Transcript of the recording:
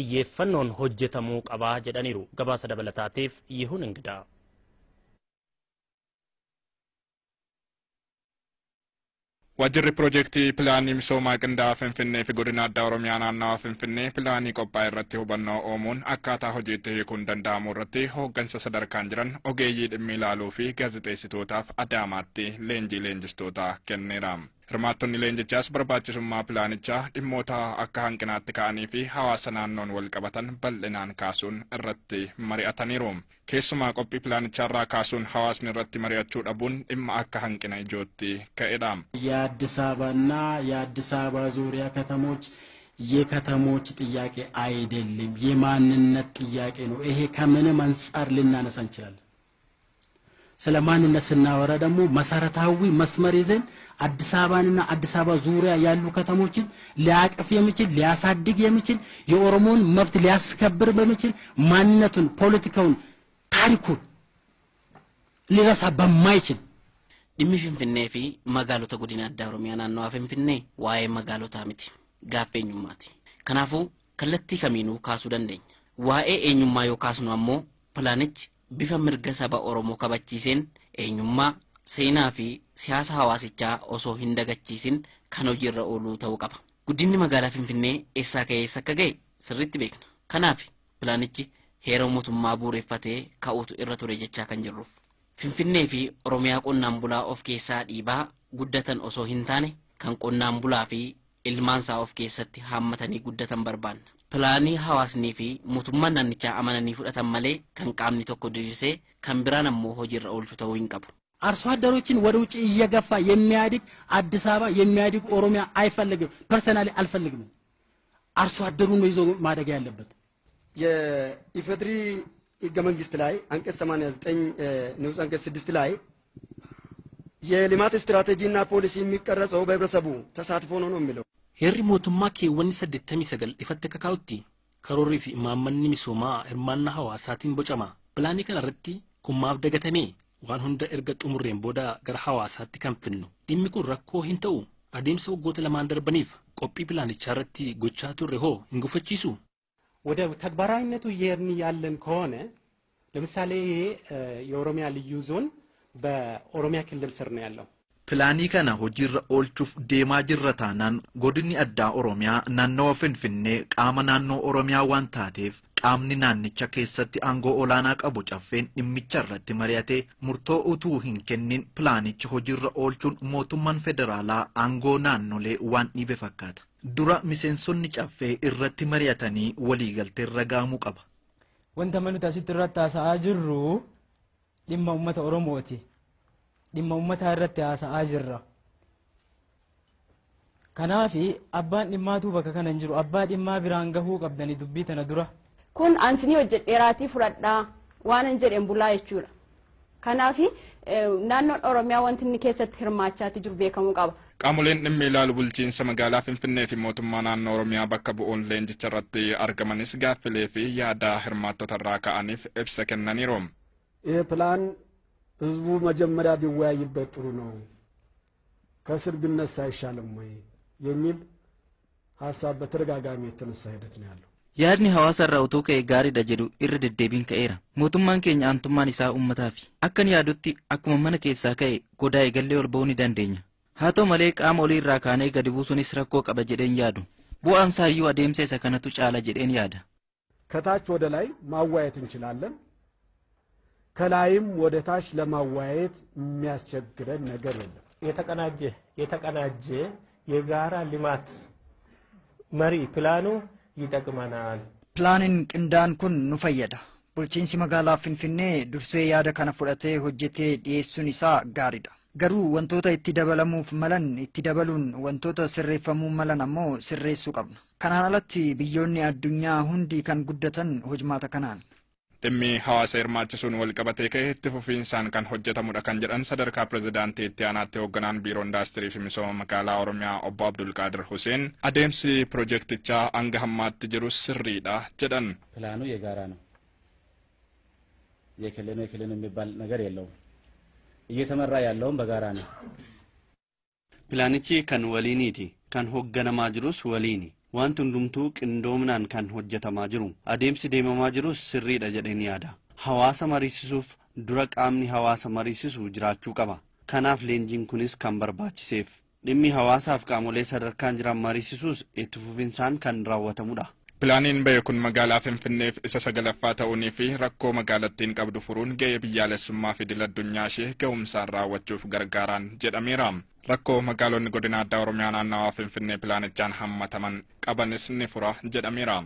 xiyyeeffannoon hojjetamuu qabaa jedhaniiru gabaasa dabalataatiif yihuun ingidaa. Waajirri piroojeektii pilaanii misoomaa qindaa'aa Finfinnee fi godina addaa Oromiyaa naannawaa Finfinnee pilaanii qophaa'e irratti hubannoo oomuun akkaataa hojiitti hiikuun danda'amu irratti hooggansa sadarkaan jiran ogeeyyii dhimmi ilaaluu fi gaazexeessitootaaf adaamaatti leenjii leenjistoota kenneera. Hirmaattonni leenjichaas barbaachisummaa pilaanichaa dhimmoota akka hanqinaatti ka'anii fi hawaasa naannoon wal qabatan bal'inaan kaasuun irratti mari'ataniiru. Keessumaa qophii pilaanicharraa kaasuun hawaasni irratti mari'achuu dhabuun dhimma akka hanqina ijootti ka'edha. የአዲስ አበባና የአዲስ አበባ ዙሪያ ከተሞች የከተሞች ጥያቄ አይደለም፣ የማንነት ጥያቄ ነው። ይሄ ከምንም አንጻር ልናነሳ እንችላለን። ስለ ማንነት ስናወራ ደግሞ መሰረታዊ መስመር ይዘን አዲስ አበባንና አዲስ አበባ ዙሪያ ያሉ ከተሞችን ሊያቅፍ የሚችል ሊያሳድግ የምችል የኦሮሞን መብት ሊያስከብር በሚችል ማንነቱን፣ ፖለቲካውን፣ ታሪኩ ሊረሳ በማይችል ድሚ ፍንፍኔ ፊ መጋሎተ ጉዲና አዳ ኦሮሚያ ናነዋ ፍንፍኔ ዋይ መጋሎታ ሚቲ ጋፌኙማቲ ከናፉ ከለቲ ከሚኑ ካሱ ደንደኝ ዋኤ ኤኙማ ካሱ ነው አሞ ፕላንች bifa mirga saba Oromoo kabachiiseen eenyummaa seenaa fi siyaasa hawaasichaa osoo hin dagachiisin kan hojiirra ooluu ta'uu qaba. Guddinni magaalaa Finfinnee eessaa ka'eessa akka ga'e sirriitti beekna. Kanaaf pilaanichi heera mootummaa buureeffatee ka'uutu irra ture jechaa kan jirruuf. Finfinnee fi Oromiyaa qonnaan bulaa of keessaa dhiibaa guddatan osoo hin taane kan qonnaan bulaa fi ilmaansaa of keessatti haammatanii guddatan barbaanna. Pilaanii hawaasnii fi mootummaan naannichaa amananii fudhatan malee kan qaamni tokko dirisee kan biraan ammoo hojiirra oolchu ta'uu hin qabu. arsoo አርሶ አደሮችን ወደ ውጭ እየገፋ የሚያድግ አዲስ አበባ የሚያድግ ኦሮሚያ አይፈልግም። ፐርሰናሊ አልፈልግም። አርሶ አደሩን ነው ይዞ ማደግ ያለበት። የኢፌድሪ ህገ መንግስት ላይ አንቀጽ 89 ንዑስ አንቀጽ 6 ላይ የልማት ስትራቴጂና ፖሊሲ የሚቀረጸው በህብረተሰቡ ተሳትፎ ነው ነው የሚለው Heerri mootummaa keewwanni saddeettamii sagal ifatti akka kaa'utti karoorrii fi imaammanni misoomaa hirmaannaa hawaasaatiin bocama. Bilaanii kana irratti kummaaf dagatamee waan hunda erga xumurreen booda gara hawaasaatti kan finnu. Dhimmi kun rakkoo hin ta'u adeemsa waggoota lamaan darbaniif qophii ፕላንቻ irratti ጎቻ ቱሬ ሆ እንጉፈቺሱ ወደ ተግባራዊነቱ እየሄድን ያለን ከሆነ ለምሳሌ ይሄ የኦሮሚያ ልዩ ዞን በኦሮሚያ ክልል ስር ነው ያለው። Pilaanii kana hojiirra oolchuuf deemaa jirra taanaan godinni addaa Oromiyaa naannawa Finfinnee qaama naannoo Oromiyaa waan taateef qaamni naannicha keessatti aangoo olaanaa qabu caffeen dhimmicha irratti mari'atee murtoo utuu hin kennin pilaanicha hojiirra oolchuun mootummaan federaalaa aangoo naannolee waan dhiibe fakkaata. Dura miseensonni caffee irratti mari'atanii waliigalteerra gaamuu qaba. Wanta nuti asittirratti haasa'aa jirru dhimma uummata Oromooti. dhimma ummataa irratti haasa'aa jirra kanaafi abbaan dhimmaatu bakka kana hin jiru abbaa dhimmaa biraan gahuu qabdanii dubbii tana dura kun ansinii hojjedheeraatii fudhadhaa waan hin jedhen bulaa jechuudha kanaafi naannoon oromiyaa wanti inni keessatti hirmaachaati jiru beekamuu qaba. Qaamoleen dhimmi ilaalu bulchiinsa magaalaa Finfinnee fi mootummaa naannoo Oromiyaa bakka bu'uun leenjicha irratti argamanis gaaffilee fi yaada hirmaattota irraa ka'aniif ibsa kennaniiru. Pilaan ህዝቡ መጀመሪያ ቢወያይበት ጥሩ ነው። ከስር ቢነሳ አይሻልም ወይ የሚል ሀሳብ በተደጋጋሚ የተነሳ ሂደት ነው ያለው። Yaadni hawaasa irraa utuu ka'e gaariidha jedhu irra deddeebiin ka'eera. Mootummaan keenya aantummaan isaa uummataaf. Akkan yaadutti akkuma mana keessaa ka'e godaa eegallee ol ba'uu ni dandeenya. Haa ta'u malee qaama olii irraa kaanee gadi buusuunis rakkoo qaba jedheen yaadu. Bu'aan saayyuu adeemsa isa kanatu caala jedheen yaada. ከታች ወደ ላይ ማዋየት እንችላለን። ከላይም ወደ ታች ለማወያየት የሚያስቸግረን ነገር የለም። የተቀናጀ የተቀናጀ የጋራ ልማት መሪ ፕላኑ ይጠቅመናል። ፕላንን ቅንዳን ኩን ኑፈየዳ ቡልቺንሲ መጋላ ፊንፊኔ ዱርሴ ያደ ከነ ፉደቴ ሆጀቴ ዲኤሱን ይሳ ጋሪዳ ገሩ ወንቶተ ኢቲ ደበለሙፍ መለን ኢቲ ደበሉን ወንቶተ ስሬፈሙ መለን አሞ ስሬሱ ቀብነ ከናን አለት ብዮኒ አዱኛ ሁንዲ ከን ጉደተን ሆጅማተ ከናን dhimmi hawaasa hirmaachisuun walqabatee ka'e itti fufiinsaan kan hojjetamudha kan jedhan sadarkaa pirezidaantii itti aanaatti hoogganaan biiroo indaastirii fi misooma magaalaa oromiyaa obbo abdul qaadir Huseen adeemsi pirojektichaa hanga hammaatti jiru sirriidha jedhan። ፕላኑ የጋራ ነው። የክልል ነው የክልል የሚባል ነገር የለውም። እየተመራ ያለውም በጋራ ነው። ፕላንቺ ከን ወሊኒቲ ከን ሆገነማ ጅሩስ ወሊኒ wanti hundumtuu qindoominaan kan hojjetamaa jiru adeemsi deemamaa jirus sirriidha jedheen yaada hawaasa mariisisuuf dura qaamni hawaasa mariisisu jiraachuu qaba kanaaf leenjiin kunis kan barbaachiseef dhimmi hawaasaaf qaamolee sadarkaan jiran mariisisuus itti fufinsaan kan raawwatamudha Pilaaniin bahe kun magaalaa Finfinneef isa sagalaffaa ta'uunii fi rakkoo magaalattiin qabdu furuun ga'ee biyyaalessummaa fi addunyaa ishee ga'umsaan raawwachuuf gargaaraan jedhameera. Rakkoo magaalonni godina addaa Oromiyaa naannawaa Finfinnee pilaanichaan hammataman qabanis ni fura jedhameera.